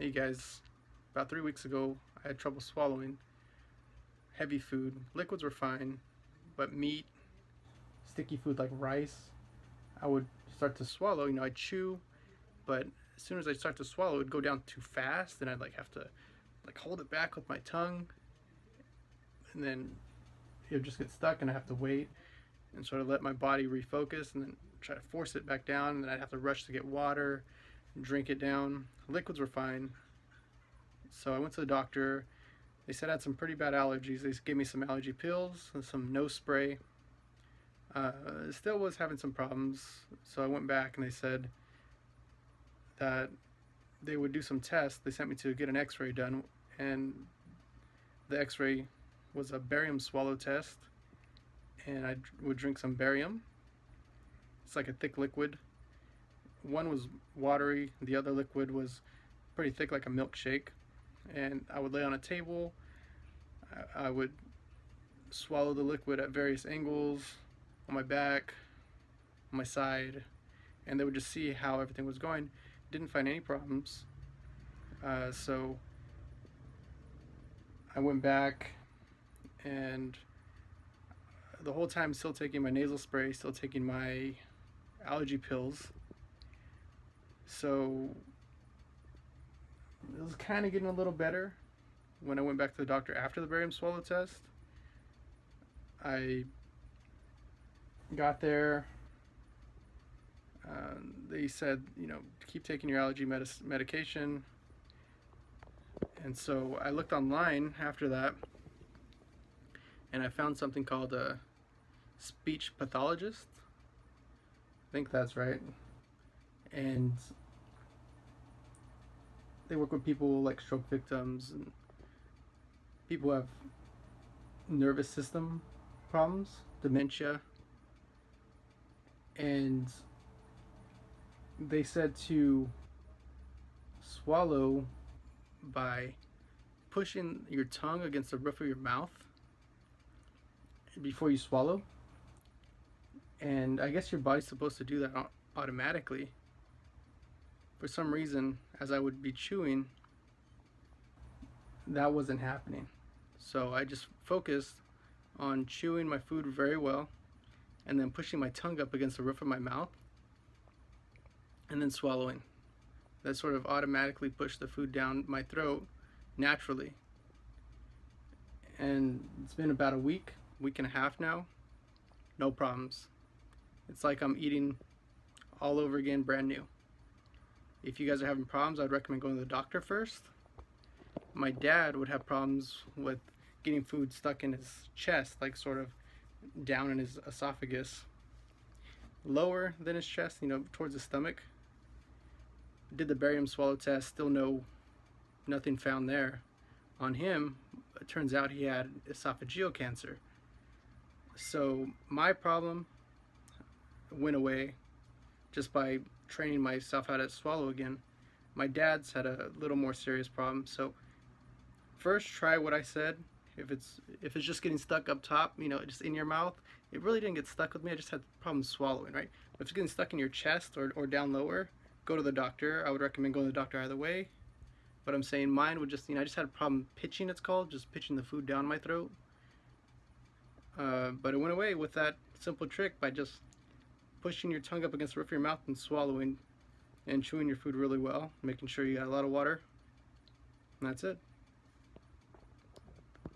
Hey guys, about three weeks ago I had trouble swallowing heavy food. Liquids were fine, but meat, sticky food like rice, I would start to swallow. You know, I'd chew, but as soon as I start to swallow, it would go down too fast, and I'd like have to like hold it back with my tongue, and then it would just get stuck, and I have to wait and sort of let my body refocus, and then try to force it back down, and then I'd have to rush to get water drink it down. Liquids were fine. So I went to the doctor. They said I had some pretty bad allergies. They gave me some allergy pills and some nose spray. Uh, still was having some problems. So I went back and they said that they would do some tests. They sent me to get an x-ray done and the x-ray was a barium swallow test and I would drink some barium. It's like a thick liquid one was watery, the other liquid was pretty thick like a milkshake. And I would lay on a table, I, I would swallow the liquid at various angles, on my back, on my side, and they would just see how everything was going. Didn't find any problems. Uh, so I went back and the whole time still taking my nasal spray, still taking my allergy pills. So it was kind of getting a little better when I went back to the doctor after the barium swallow test. I got there. Uh, they said, you know, keep taking your allergy medis medication. And so I looked online after that and I found something called a speech pathologist. I think that's right. And they work with people like stroke victims and people who have nervous system problems, dementia, and they said to swallow by pushing your tongue against the roof of your mouth before you swallow. And I guess your body's supposed to do that automatically for some reason, as I would be chewing, that wasn't happening. So I just focused on chewing my food very well and then pushing my tongue up against the roof of my mouth and then swallowing. That sort of automatically pushed the food down my throat naturally. And it's been about a week, week and a half now, no problems. It's like I'm eating all over again, brand new. If you guys are having problems, I'd recommend going to the doctor first. My dad would have problems with getting food stuck in his chest, like sort of down in his esophagus. Lower than his chest, you know, towards the stomach. Did the barium swallow test, still no, nothing found there. On him, it turns out he had esophageal cancer. So my problem went away just by training myself how to swallow again. My dad's had a little more serious problem. So first try what I said. If it's if it's just getting stuck up top, you know, just in your mouth, it really didn't get stuck with me. I just had problems swallowing, right? If it's getting stuck in your chest or, or down lower, go to the doctor. I would recommend going to the doctor either way. But I'm saying mine would just, you know, I just had a problem pitching, it's called, just pitching the food down my throat. Uh, but it went away with that simple trick by just pushing your tongue up against the roof of your mouth and swallowing and chewing your food really well, making sure you got a lot of water. And that's it.